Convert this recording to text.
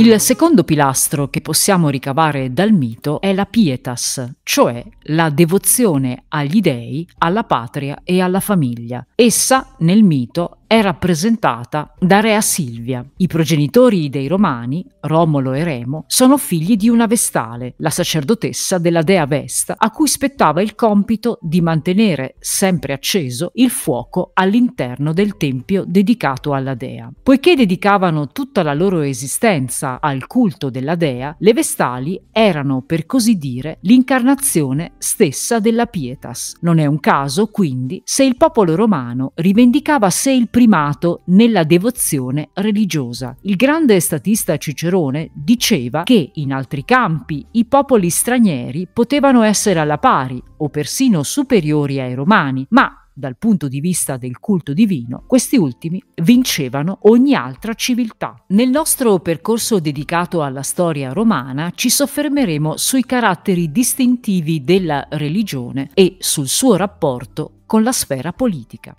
Il secondo pilastro che possiamo ricavare dal mito è la pietas, cioè la devozione agli dei, alla patria e alla famiglia. Essa, nel mito, è rappresentata da Rea Silvia. I progenitori dei Romani, Romolo e Remo, sono figli di una Vestale, la sacerdotessa della dea Vesta, a cui spettava il compito di mantenere sempre acceso il fuoco all'interno del tempio dedicato alla dea. Poiché dedicavano tutta la loro esistenza al culto della dea, le Vestali erano, per così dire, l'incarnazione stessa della Pietas. Non è un caso, quindi, se il popolo romano rivendicava sé il primato nella devozione religiosa. Il grande statista Cicerone diceva che in altri campi i popoli stranieri potevano essere alla pari o persino superiori ai romani, ma dal punto di vista del culto divino, questi ultimi vincevano ogni altra civiltà. Nel nostro percorso dedicato alla storia romana ci soffermeremo sui caratteri distintivi della religione e sul suo rapporto con la sfera politica.